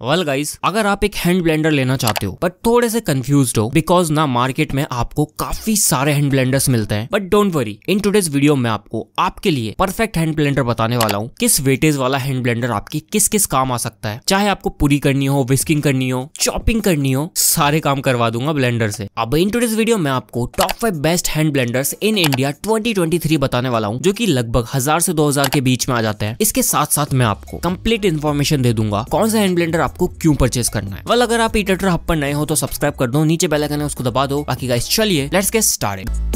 Well guys अगर आप एक हैंड ब्लेंडर लेना चाहते हो बट थोड़े से कंफ्यूज हो बिकॉज़ ना मार्केट में आपको काफ़ी सारे हैंड ब्लेंडर्स मिलते हैं। But don't worry in today's video में आपको आपके लिए परफेक्ट हैंड ब्लेंडर बताने वाला हूँ। किस वेटेज वाला हैंड ब्लेंडर आपकी किस किस काम आ सकता है। चाहे आपको पूरी करनी हो विस्किंग करनी हो चॉपिंग करनी हो, सारे काम करवा दूँगा ब्लेंडर से। अब इन टूडेज वीडियो में आपको top five best hand blenders in India 2023 बताने वाला हूँ, जो की लगभग हज़ार से दो हज़ार के बीच में आ जाते हैं। इसके साथ साथ मैं आपको कंप्लीट इन्फॉर्मेशन दे दूँगा, कौन सा हैंड ब्लेंडर आपको क्यों परचेस करना है? वेल अगर आप इटर हब पर नए हो तो सब्सक्राइब कर दो, नीचे बेल आइकन है, उसको दबा दो। बाकी गाइस चलिए let's get started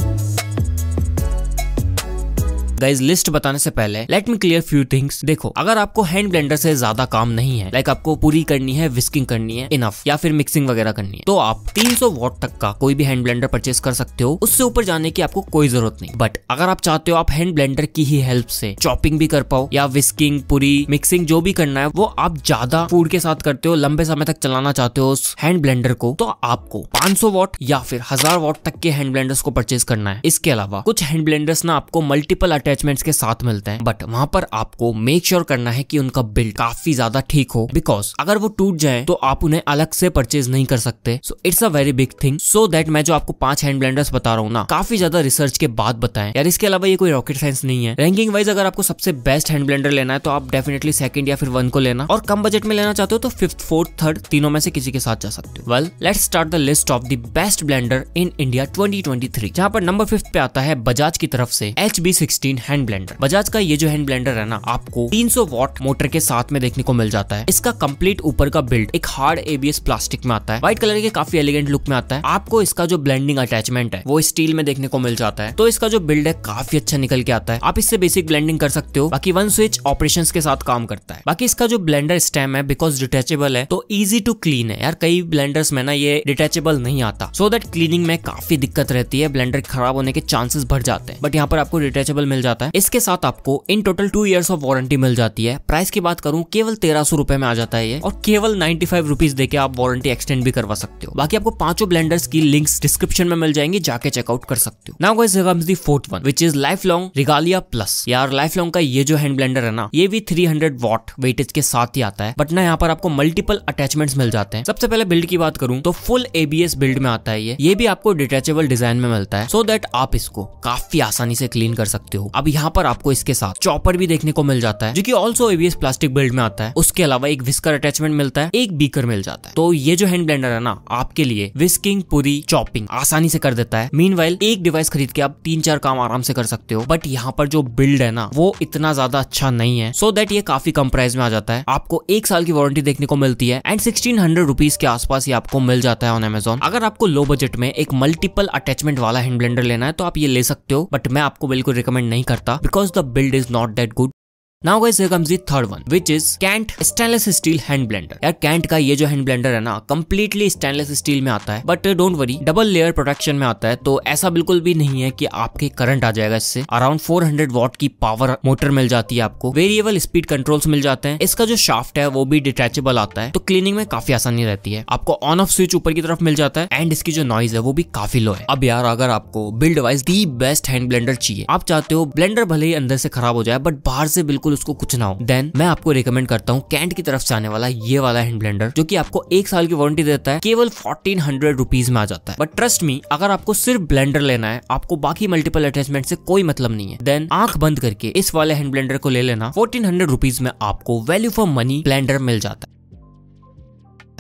guys list बताने से पहले let me clear few things देखो, अगर आपको हैंड ब्लेंडर से ज़्यादा काम नहीं है लाइक आपको पूरी करनी है विस्किंग करनी है इनफ या फिर मिक्सिंग वगैरह करनी है तो आप 300 वॉट तक का कोई भी हैंड ब्लेंडर परचेस कर सकते हो। उससे ऊपर जाने की आपको कोई ज़रूरत नहीं। बट अगर आप चाहते हो आप हैंड ब्लेंडर की ही हेल्प से चॉपिंग भी कर पाओ, या विस्किंग पूरी मिक्सिंग जो भी करना है, वो आप ज़्यादा फ़ूड के साथ करते हो, लंबे समय तक चलाना चाहते हो उस हैंड ब्लेंडर को तो आपको 500 वॉट या फिर हज़ार वॉट तक के हैंड ब्लेंडर्स को परचेज करना है। इसके अलावा कुछ हैंड ब्लेंडर्स ना आपको मल्टीपल अटैचमेंट्स के साथ मिलते हैं। बट वहाँ पर आपको मेक श्योर sure करना है कि उनका बिल्ड काफ़ी ज़्यादा ठीक हो। बिकॉज़ अगर वो टूट जाए तो आप उन्हें अलग से परचेज नहीं कर सकते। So it's a very big thing so that मैं जो आपको पाँच हैंड ब्लेंडर्स बता रहा हूँ ना, काफ़ी ज़्यादा रिसर्च के बाद बताएँ। यार इसके अलावा ये कोई रॉकेट साइंस नहीं है। रैंकिंग वाइज अगर आपको सबसे बेस्ट हैंड ब्लेंडर लेना है तो आप डेफिनेटली सेकंड या फिर वन को लेना। और कम बजट में लेना चाहते हो तो फिफ्थ फोर्थ थर्ड तीनों में से किसी के साथ जा सकते हो। Well let start the list of the best blender in India 2023 जहाँ पर नंबर फिफ्थ पे आता है बजाज की तरफ़ से H B sixteen hand blender Bajaj का ये जो हैंड ब्लेंडर है ना, आपको 300 वॉट मोटर के साथ में देखने को मिल जाता है। इसका कंप्लीट ऊपर का बिल्ड एक हार्ड एबीएस प्लास्टिक में आता है। व्हाइट कलर के काफ़ी एलिगेंट लुक में आता है। आपको इसका जो ब्लेंडिंग अटैचमेंट है, वो स्टील में देखने को मिल जाता है। तो इसका जो बिल्ड है, काफ़ी अच्छा निकल के आता है। आप इससे बेसिक ब्लेंडिंग कर सकते हो। बाकी वन स्विच ऑपरेशन के साथ काम करता है। बाकी इसका जो ब्लेंडर स्टेम है बिकॉज़ डिटेचेबल है तो ईजी टू क्लीन है। यार, कई ब्लेंडर्स में ना ये डिटेचेबल नहीं आता। सो दैट क्लीनिंग में काफ़ी दिक्कत रहती है। ब्लेंडर खराब होने के चांसेस बढ़ जाते हैं। बट यहाँ पर आपको डिटेचेबल मिल जाता है। इसके साथ आपको in total two years of warranty मिल जाती है। प्राइस की बात करूँ, केवल तेरह सौ रुपए में आ जाता है ये और केवल नाइन्टी फाइव रुपीज़ देके आप वारंटी एक्सटेंड भी करवा सकते हो। बाकी आपको पाँचों ब्लेंडर्स की लिंक्स डिस्क्रिप्शन में मिल जाएँगे, जाके चेकआउट कर सकते हो। Now guys comes the fourth one which is life long Regalia plus यार लाइफ लॉन्ग का ये जो हैंड ब्लेंडर है ना, ये भी 300 वॉट वेटेज के साथ ही आता है बट ना यहाँ पर आपको मल्टीपल अटैचमेंट्स मिल जाते हैं। सबसे पहले बिल्ड की बात करूँ तो फुल एबीएस बिल्ड में आता है ये। ये भी आपको डिटेचेबल डिज़ाइन में मिलता है सो so दैट आप इसको काफ़ी आसानी से क्लीन कर सकते हो। अब यहाँ पर आपको इसके साथ चॉपर भी देखने को मिल जाता है, जो की ऑल्सो एबीएस प्लास्टिक बिल्ड में आता है। उसके अलावा एक विस्कर अटैचमेंट मिलता है, एक बीकर मिल जाता है। तो ये जो हैंड ब्लेंडर है ना, आपके लिए विस्किंग पूरी चॉपिंग आसानी से कर देता है। मीन एक डिवाइस खरीद के आप तीन चार काम आराम से कर सकते हो बट यहाँ पर जो बिल्ड है ना, वो इतना ज़्यादा अच्छा नहीं है। सो so दैट ये काफ़ी कम प्राइस में आ जाता है। आपको एक साल की वारंटी देखने को मिलती है एंड सिक्सटीन हंड्रेड रुपीज़ के आसपास ये आपको मिल जाता है ऑन एमेजोन अगर आपको लो बजट में एक मल्टीपल अटैचमेंट वाला हैंड ब्लेंडर लेना है तो आप ये ले सकते हो बट मैं आपको बिल्कुल रिकमेंड नहीं करता because the build is not that good now guys here comes the third one which is Kent stainless steel hand blender यार कैंट का ये जो हैंड ब्लेंडर है ना कंप्लीटली स्टेनलेस स्टील में आता है but don't worry double layer protection में आता है तो ऐसा बिल्कुल भी नहीं है कि आपके करंट आ जाएगा इससे। अराउंड 400 वॉट की पावर मोटर मिल जाती है आपको। वेरिएबल स्पीड कंट्रोल्स मिल जाते हैं। इसका जो शाफ्ट है, वो भी डिटेचेबल आता है तो क्लीनिंग में काफ़ी आसानी रहती है। आपको ऑन ऑफ़ स्विच ऊपर की तरफ़ मिल जाता है एंड इसकी जो नॉइज़ है, वो भी काफ़ी लो है। अब यार, अगर आपको build wise the best hand blender चाहिए, आप चाहते हो ब्लेंडर भले ही अंदर से खराब हो जाए बट बाहर से बिल्कुल उसको कुछ ना हो। देन मैं आपको रिकमेंड करता हूँ कैंट की तरफ़ से आने वाला ये वाला हैंड ब्लेंडर जो की आपको एक साल की वारंटी देता है, केवल फोर्टीन हंड्रेड रुपीज़ में आ जाता है। बट ट्रस्ट मी अगर आपको सिर्फ़ ब्लेंडर लेना है, आपको बाकी मल्टीपल अटैचमेंट से कोई मतलब नहीं है। देन आँख बंद करके इस वाले हैंड ब्लेंडर को ले लेना फोर्टीन हंड्रेड रुपीज़ में आपको वैल्यू फॉर मनी ब्लेंडर मिल जाता है।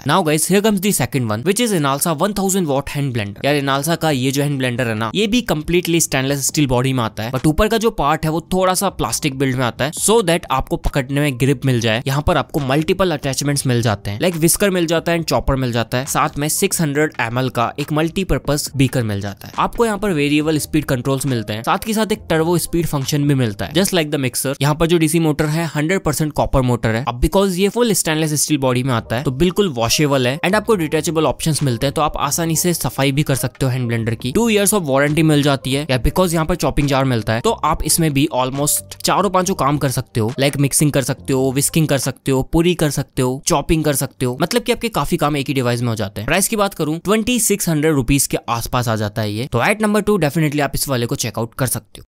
Now guys here comes the second one which is Inalsa 1000 watt hand blender यार इनालसा का ये जो हैंड ब्लेंडर है ना, ये भी कंप्लीटली स्टेनलेस स्टील बॉडी में आता है बट ऊपर का जो पार्ट है, वो थोड़ा सा प्लास्टिक बिल्ड में आता है सो so दैट आपको पकड़ने में ग्रिप मिल जाए। यहाँ पर आपको मल्टीपल अटैचमेंट्स मिल जाते हैं। लाइक like विस्कर मिल जाता है एंड चॉपर मिल जाता है। साथ में 600 हंड्रेड का एक मल्टीपर्पज बीकर मिल जाता है। आपको यहाँ पर वेरिएबल स्पीड कंट्रोल्स मिलते हैं। साथ के साथ एक टर्वो स्पीड फ़ंक्शन भी मिलता है। जस्ट लाइक द मिक्सर यहाँ पर जो डीसी मोटर है हंड्रेड कॉपर मोटर है। अब बिकॉज़ ये फुल स्टेनलेस स्टील बॉडी में आता है तो बिल्कुल वॉशेबल है एंड आपको डिटेचेबल ऑप्शंस मिलते हैं तो आप आसानी से सफ़ाई भी कर सकते हो हैंड ब्लेंडर की। टू ईयर्स ऑफ़ वारंटी मिल जाती है, या बिकॉज़ यहाँ पर चॉपिंग जार मिलता है तो आप इसमें भी ऑलमोस्ट चारों पाँचों काम कर सकते हो लाइक मिक्सिंग कर सकते हो विस्किंग कर सकते हो, पूरी कर सकते हो चॉपिंग कर सकते हो मतलब की आपके काफ़ी काम एक ही डिवाइस में हो जाते हैं। प्राइस की बात करूँ ट्वेंटी सिक्स हंड्रेड रुपीज़ के आसपास आ जाता है ये तो एट नंबर टू डेफिनेटली आप इस वाले को चेकआउट कर सकते हो।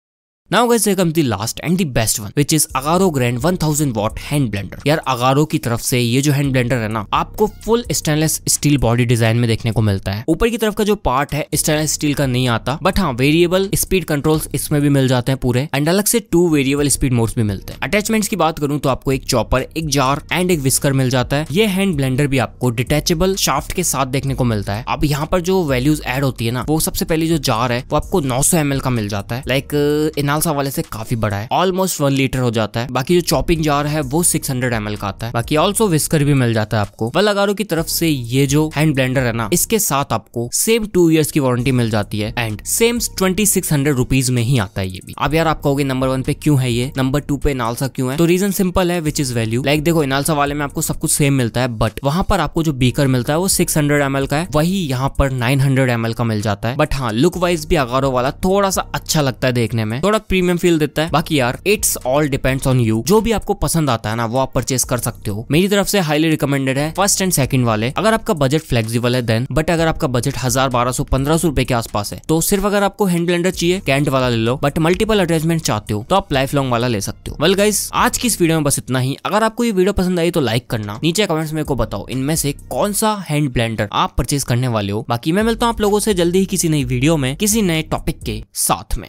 Now guys come the last and the best one which is Agaro Grand 1000 watt hand blender यार अगारो की तरफ़ से ये जो हैंड ब्लेंडर है ना आपको full stainless steel body design में देखने को मिलता है ऊपर की तरफ़ का जो पार्ट है स्टेनलेस स्टील का नहीं आता बट हाँ वेरिएबल स्पीड कंट्रोल्स इसमें भी मिल जाते हैं पूरे एंड अलग से टू वेरिएबल स्पीड मोड्स भी मिलते हैं अटैचमेंट्स की बात करूँ तो आपको एक चॉपर एक जार एंड एक विस्कर मिल जाता है ये हैंड ब्लेंडर भी आपको डिटेचेबल शाफ्ट के साथ देखने को मिलता है अब यहाँ पर जो वैल्यूज़ एड होती है ना वो सबसे पहले जो जार है वो आपको 900 सौ का मिल जाता है लाइक इनालसा वाले से काफ़ी बड़ा है। ऑलमोस्ट वन लीटर हो जाता है। बाकी जो चॉपिंग जार है, वो सिक्स हंड्रेड एम का आता है। बाकी ऑल्सो विस्कर भी मिल जाता है आपको। वल अगारो की तरफ़ से ये जो हैंड ब्लेंडर है ना, इसके साथ आपको सेम टू ईयर्स की वारंटी मिल जाती है and same twenty six hundred rupees में ही आता है ये भी। अब यार आप कहोगे नंबर वन पे क्यों है ये? नंबर टू पे इनालसा क्यों है? तो रीजन सिंपल है विच इज़ वैल्यू लाइक देखो, इनालसा वाले में आपको सब कुछ सेम मिलता है बट वहाँ पर आपको जो बीकर मिलता है, वो सिक्स हंड्रेड एम का है। वही यहाँ पर नाइन हंड्रेड एम का मिल जाता है। बट हाँ लुक वाइज भी अगारो वाला थोड़ा सा अच्छा लगता है देखने में। थोड़ा प्रीमियम फील देता है। बाकी यार it's all depends on you जो भी आपको पसंद आता है ना, वो आप परचेस कर सकते हो। मेरी तरफ़ से हाईली रिकमेंडेड है फ़र्स्ट एंड सेकंड वाले। अगर आपका बजट फ्लेक्सिबल है देन बट अगर आपका बजट हज़ार बारह सौ, पंद्रह सौ रुपए के आसपास है तो सिर्फ़ अगर आपको हैंड ब्लेंडर चाहिए कैंट वाला ले लो। बट मल्टीपल अटैचमेंट चाहते हो तो आप लाइफ लॉन्ग वाला ले सकते हो। वेल गाइस आज की इस वीडियो में बस इतना ही। अगर आपको ये वीडियो पसंद आई तो लाइक करना। नीचे कमेंट्स में को बताओ, इनमें से कौन सा हैंड ब्लेंडर आप परचेज करने वाले हो। बाकी मैं मिलता हूँ आप लोगों से जल्दी ही किसी नई वीडियो में, किसी नए टॉपिक के साथ में।